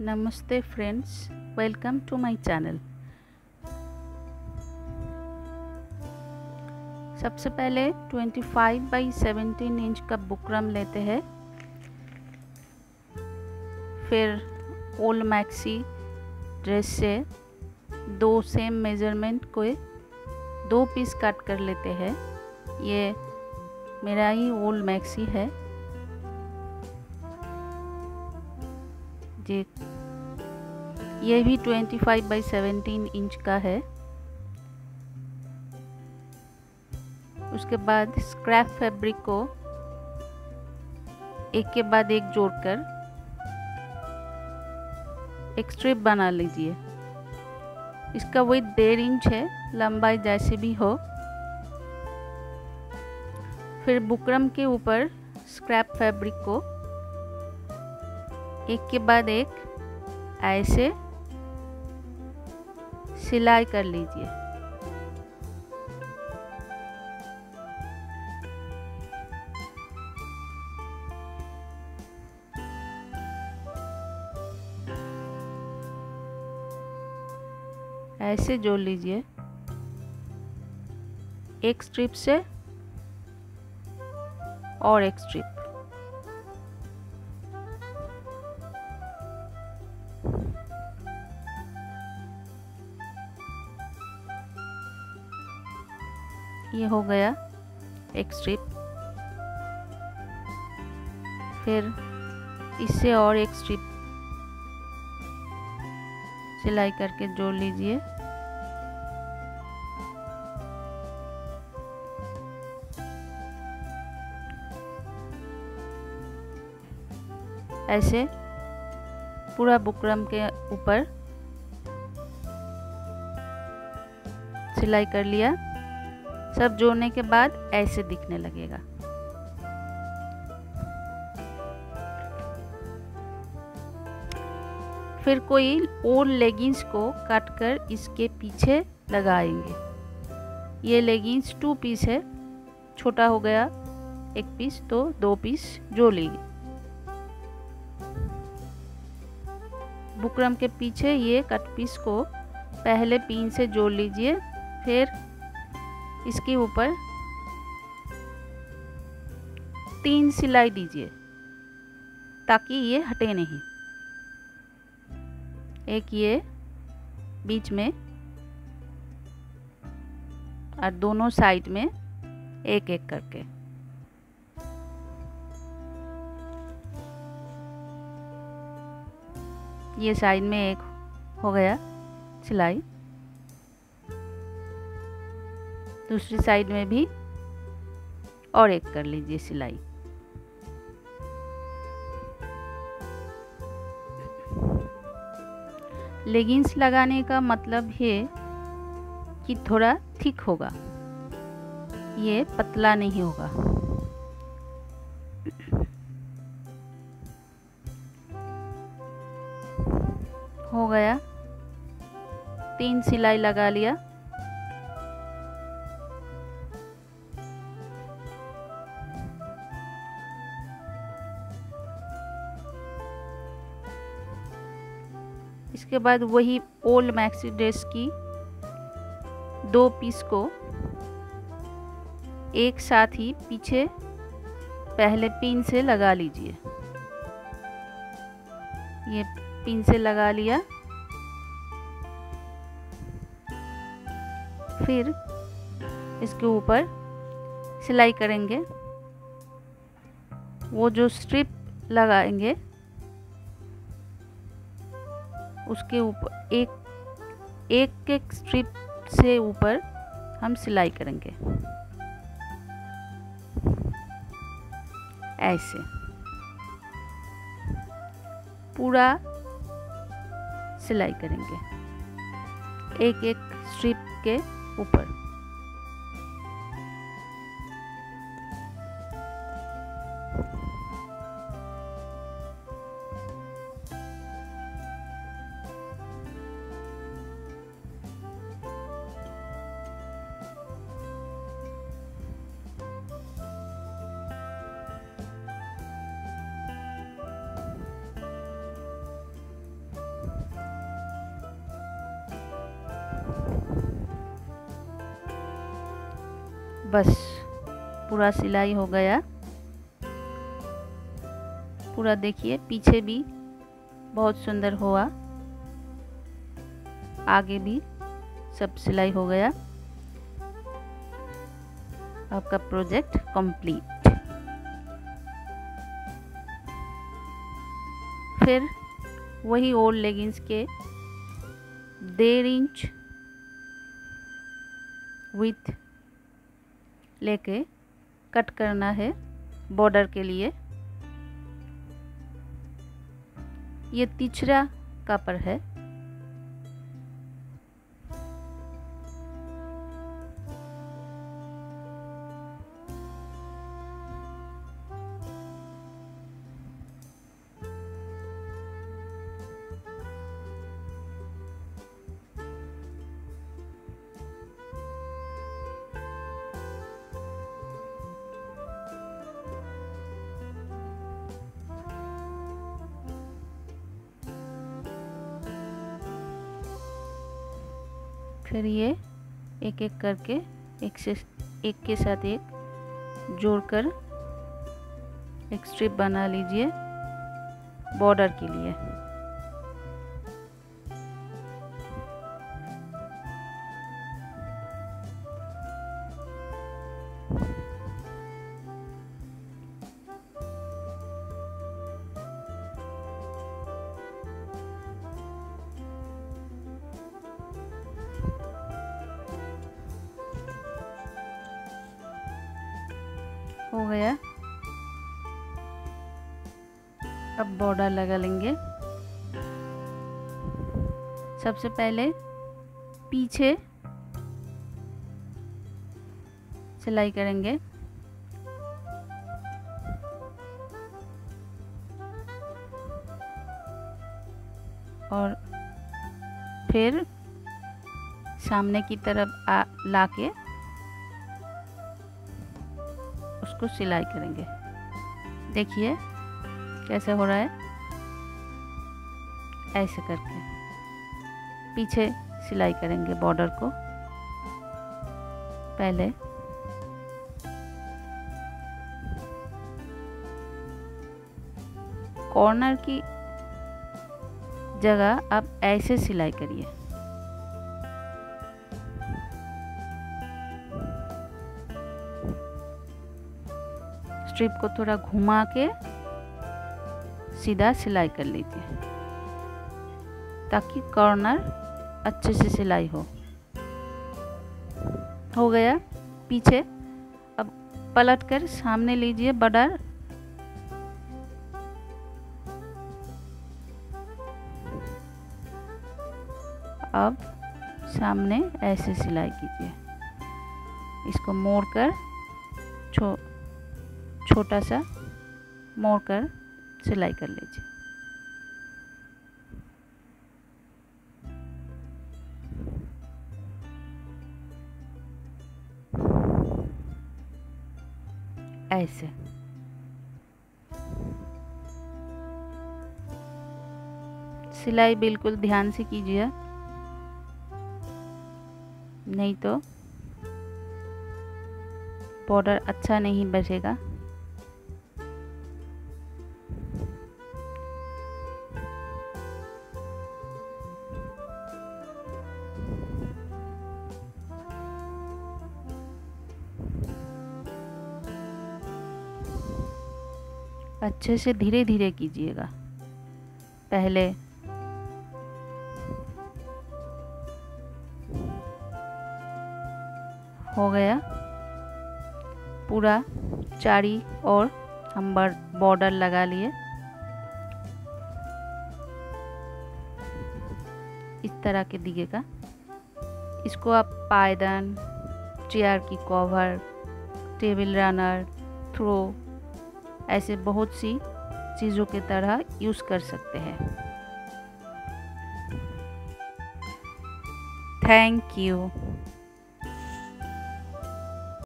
नमस्ते friends, welcome to my channel. सबसे पहले 25 बाई 17 इंच का बुकरम लेते हैं। फिर ओल्ड मैक्सी ड्रेस से दो सेम मेज़रमेंट को दो पीस कट कर लेते हैं। ये मेरा ही ओल्ड मैक्सी है। ये ये भी 25 बाई 17 इंच का है। उसके बाद स्क्रैप फैब्रिक को एक के बाद एक जोड़कर एक स्ट्रिप बना लीजिए। इसका वेट डेढ़ इंच है, लंबाई जैसे भी हो। फिर बुकरम के ऊपर स्क्रैप फैब्रिक को एक के बाद एक ऐसे सिलाई कर लीजिए। ऐसे जोड़ लीजिए। एक स्ट्रिप से और एक स्ट्रिप ये हो गया एक स्ट्रिप फिर इससे और एक स्ट्रिप सिलाई करके जोड़ लीजिए। ऐसे पूरा बुकरम के ऊपर सिलाई कर लिया। सब जोड़ने के बाद ऐसे दिखने लगेगा। फिर कोई ओल्ड लेगिंग्स को काट कर इसके पीछे लगाएँगे। ये लेगिंग्स टू पीस है, छोटा हो गया एक पीस तो दो पीस जो लेंगे। बुकरम के पीछे ये कट पीस को पहले पिन से जोड़ लीजिए, फिर इसके ऊपर तीन सिलाई दीजिए, ताकि ये हटे नहीं। एक ये बीच में और दोनों साइड में एक एक करके। ये साइड में एक हो गया सिलाई। दूसरी साइड में भी और एक कर लीजिए सिलाई। लेगिंग्स लगाने का मतलब है कि थोड़ा थिक होगा। ये पतला नहीं होगा। हो गया। तीन सिलाई लगा लिया। इसके बाद वही ओल्ड मैक्सी ड्रेस की दो पीस को एक साथ ही पीछे पहले पिन से लगा लीजिए। ये पिन से लगा लिया। फिर इसके ऊपर सिलाई करेंगे। वो जो स्ट्रिप लगाएँगे उसके ऊपर एक एक एक स्ट्रिप से ऊपर हम सिलाई करेंगे। ऐसे। पूरा सिलाई करेंगे। एक एक स्ट्रिप के ऊपर। बस, पूरा सिलाई हो गया। पूरा देखिए, पीछे भी बहुत सुंदर हुआ। आगे भी सब सिलाई हो गया। आपका प्रोजेक्ट कंप्लीट। फिर वही ओल्ड लेगिंग्स के डेढ़ इंच विथ लेके कट करना है बॉर्डर के लिए। ये तीसरा कापर है। फिर ये एक एक करके एक से एक के साथ एक जोड़कर एक स्ट्रिप बना लीजिए बॉर्डर के लिए। हो गया। अब बॉर्डर लगा लेंगे। सबसे पहले पीछे सिलाई करेंगे। और फिर सामने की तरफ़ आ, लाके उसको सिलाई करेंगे। देखिए, कैसे हो रहा है? ऐसे करके। पीछे सिलाई करेंगे बॉर्डर को। पहले। कॉर्नर की जगह आप ऐसे सिलाई करिए। स्ट्रिप को थोड़ा घुमा के सीधा सिलाई कर लीजिए, ताकि कॉर्नर अच्छे से सिलाई हो। हो गया? पीछे, अब पलट कर सामने लीजिए बॉर्डर अब सामने ऐसे सिलाई कीजिए। इसको मोड़ कर छो छोटा सा मोड़ कर सिलाई कर लीजिए। ऐसे। सिलाई बिल्कुल ध्यान से कीजिए। नहीं तो बॉर्डर अच्छा नहीं बचेगा। अच्छे से धीरे धीरे कीजिएगा। पहले हो गया। पूरा चारी और हम बॉर्डर लगा लिए। इस तरह के दिखेगा। इसको आप पायदान, चेयर की कवर, टेबल रनर थ्रो ऐसे बहुत सी चीज़ों के तरह यूज़ कर सकते हैं। Thank you